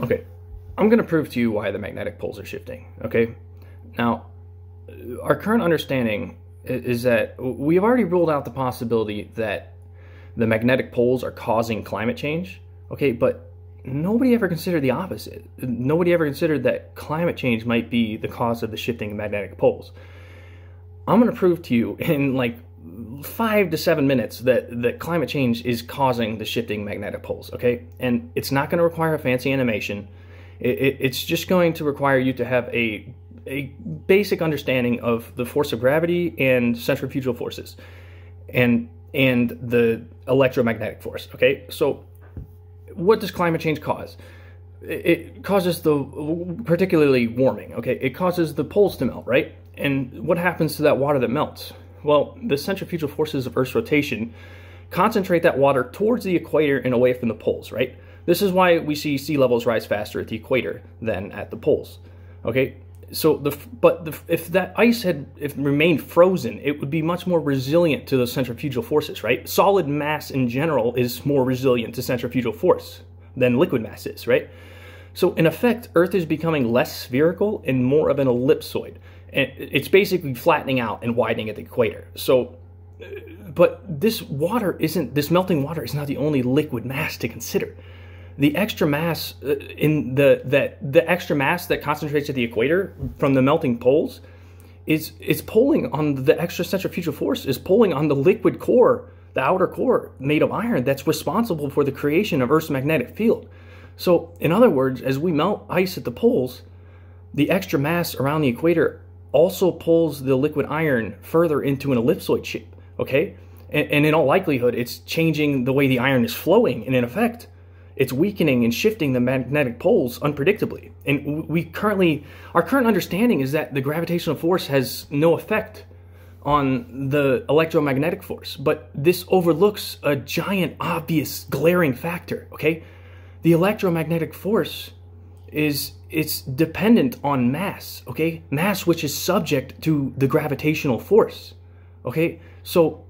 Okay, I'm going to prove to you why the magnetic poles are shifting. Okay, now our current understanding is that we have already ruled out the possibility that the magnetic poles are causing climate change. Okay, but nobody ever considered the opposite. Nobody ever considered that climate change might be the cause of the shifting magnetic poles. I'm going to prove to you in like five to seven minutes that, that climate change is causing the shifting magnetic poles, okay? And it's not going to require a fancy animation. It, it, it's just going to require you to have a, a basic understanding of the force of gravity and centrifugal forces and, and the electromagnetic force, okay? So what does climate change cause? It causes the, particularly warming, okay? It causes the poles to melt, right? And what happens to that water that melts? Well, the centrifugal forces of Earth's rotation concentrate that water towards the equator and away from the poles, right? This is why we see sea levels rise faster at the equator than at the poles. Okay, so the but the, if that ice had if remained frozen, it would be much more resilient to the centrifugal forces, right? Solid mass in general is more resilient to centrifugal force than liquid mass is, right? So in effect, Earth is becoming less spherical and more of an ellipsoid it's basically flattening out and widening at the equator. So, but this water isn't, this melting water is not the only liquid mass to consider. The extra mass uh, in the, that, the extra mass that concentrates at the equator from the melting poles is, is pulling on the extra centrifugal force, is pulling on the liquid core, the outer core made of iron that's responsible for the creation of Earth's magnetic field. So, in other words, as we melt ice at the poles, the extra mass around the equator also pulls the liquid iron further into an ellipsoid shape, okay? And, and, in all likelihood, it's changing the way the iron is flowing, and in effect, it's weakening and shifting the magnetic poles unpredictably. And we currently, our current understanding is that the gravitational force has no effect on the electromagnetic force, but this overlooks a giant, obvious, glaring factor, okay? The electromagnetic force is it's dependent on mass, okay? Mass which is subject to the gravitational force, okay? So,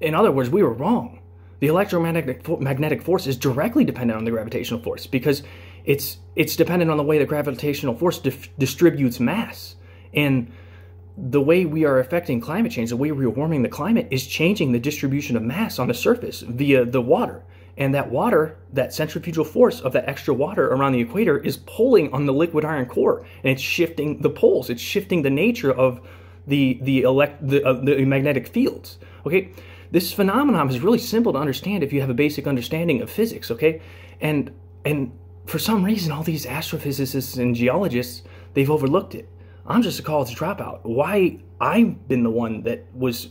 in other words, we were wrong. The electromagnetic magnetic force is directly dependent on the gravitational force because it's it's dependent on the way the gravitational force distributes mass. And the way we are affecting climate change, the way we're warming the climate is changing the distribution of mass on the surface via the water. And that water, that centrifugal force of that extra water around the equator is pulling on the liquid iron core and it's shifting the poles. It's shifting the nature of the, the, elect, the, uh, the magnetic fields. Okay, this phenomenon is really simple to understand if you have a basic understanding of physics. Okay, and and for some reason, all these astrophysicists and geologists they've overlooked it. I'm just a college dropout. Why I've been the one that was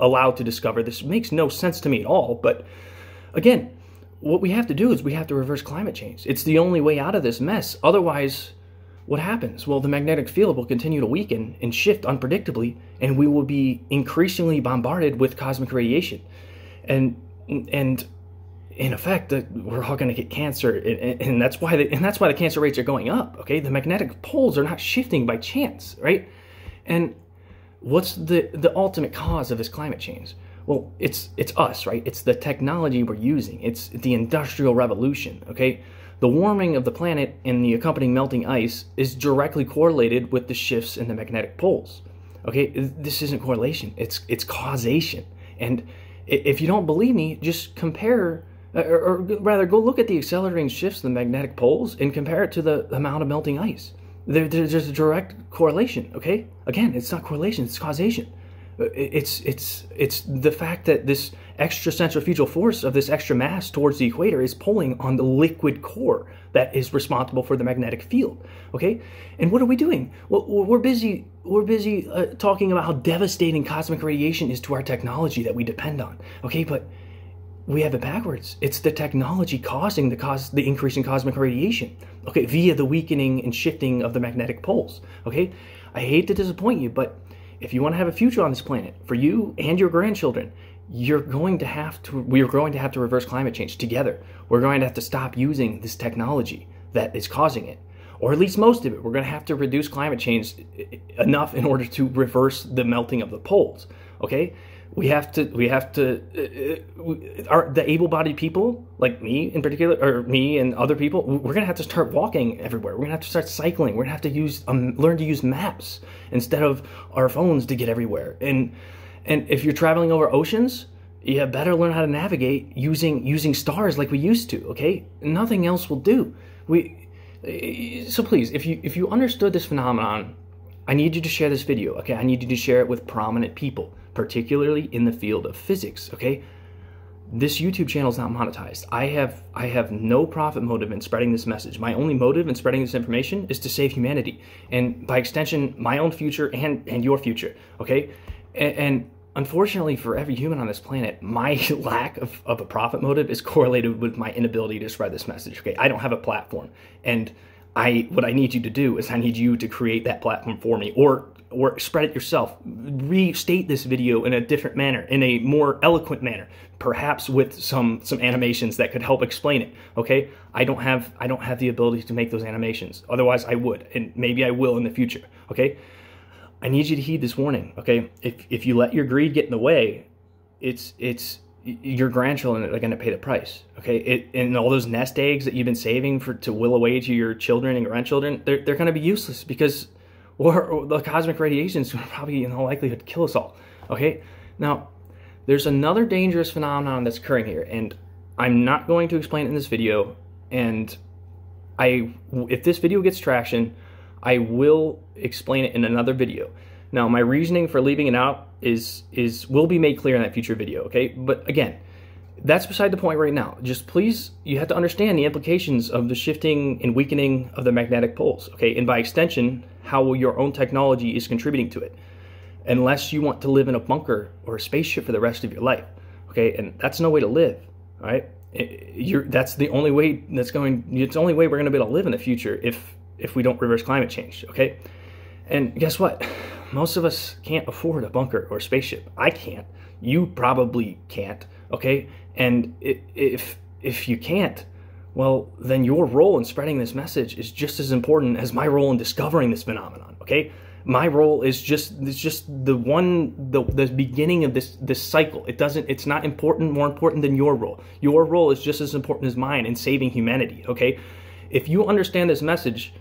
allowed to discover this makes no sense to me at all. But Again, what we have to do is we have to reverse climate change. It's the only way out of this mess. Otherwise, what happens? Well, the magnetic field will continue to weaken and shift unpredictably, and we will be increasingly bombarded with cosmic radiation. And and in effect, we're all going to get cancer, and, that's why the, and that's why the cancer rates are going up. Okay, the magnetic poles are not shifting by chance, right? And what's the the ultimate cause of this climate change? Well, it's it's us, right? It's the technology we're using. It's the industrial revolution, okay? The warming of the planet and the accompanying melting ice is directly correlated with the shifts in the magnetic poles. Okay? This isn't correlation. It's it's causation. And if you don't believe me, just compare or, or rather go look at the accelerating shifts in the magnetic poles and compare it to the amount of melting ice. There, there's a direct correlation, okay? Again, it's not correlation, it's causation. It's it's it's the fact that this extra centrifugal force of this extra mass towards the equator is pulling on the liquid core that is responsible for the magnetic field. Okay, and what are we doing? Well, we're busy we're busy uh, talking about how devastating cosmic radiation is to our technology that we depend on. Okay, but we have it backwards. It's the technology causing the cause the increase in cosmic radiation. Okay, via the weakening and shifting of the magnetic poles. Okay, I hate to disappoint you, but if you want to have a future on this planet for you and your grandchildren, you're going to have to we're going to have to reverse climate change together. We're going to have to stop using this technology that is causing it. Or at least most of it. We're going to have to reduce climate change enough in order to reverse the melting of the poles. Okay? We have to we have to uh, are the able-bodied people like me in particular or me and other people we're gonna have to start walking everywhere. We're gonna have to start cycling. We're gonna have to use um, learn to use maps instead of our phones to get everywhere. And and if you're traveling over oceans you better learn how to navigate using using stars like we used to okay? Nothing else will do. We so please if you if you understood this phenomenon i need you to share this video okay? I need you to share it with prominent people particularly in the field of physics, okay? This YouTube channel is not monetized. I have I have no profit motive in spreading this message. My only motive in spreading this information is to save humanity and by extension my own future and and your future, okay? And, and unfortunately for every human on this planet, my lack of, of a profit motive is correlated with my inability to spread this message. Okay, I don't have a platform, and I what I need you to do is I need you to create that platform for me, or or spread it yourself. Restate this video in a different manner, in a more eloquent manner, perhaps with some some animations that could help explain it. Okay, I don't have I don't have the ability to make those animations. Otherwise, I would, and maybe I will in the future. Okay, I need you to heed this warning. Okay, if if you let your greed get in the way, it's it's your grandchildren are going to pay the price. Okay, it, and all those nest eggs that you've been saving for to will away to your children and grandchildren, they're they're going to be useless because or, the cosmic radiation is going to probably in all likelihood kill us all. Okay, now there's another dangerous phenomenon that's occurring here, and I'm not going to explain it in this video. And I, if this video gets traction, I will explain it in another video. Now, my reasoning for leaving it out is is will be made clear in that future video. Okay, but again, that's beside the point right now. Just please, you have to understand the implications of the shifting and weakening of the magnetic poles, okay? And by extension, how your own technology is contributing to it. Unless you want to live in a bunker or a spaceship for the rest of your life, okay? And that's no way to live, right? You're, that's the only way that's going, it's the only way we're going to be able to live in the future if, if we don't reverse climate change, okay? And guess what? Most of us can't afford a bunker or a spaceship. I can't. You probably can't, okay? And if if you can't, well, then your role in spreading this message is just as important as my role in discovering this phenomenon. Okay, my role is just it's just the one the the beginning of this this cycle. It doesn't it's not important more important than your role. Your role is just as important as mine in saving humanity. Okay, if you understand this message,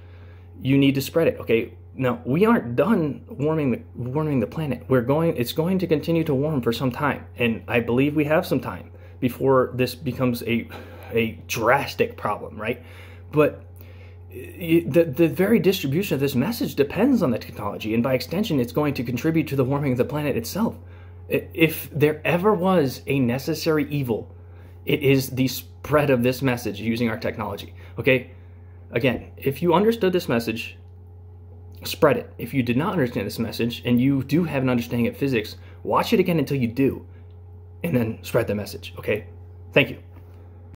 you need to spread it. Okay, now we aren't done warming the warming the planet. We're going it's going to continue to warm for some time, and I believe we have some time before this becomes a a drastic problem, right? But eh, eh, the the very distribution of this message depends on the technology, and by extension, it's going to contribute to the warming of the planet itself. If there ever was a necessary evil, it is the spread of this message using our technology. Okay, again, if you understood this message, spread it. If you did not understand this message and you do have an understanding of physics, watch it again until you do and then spread the message. Okay? Thank you.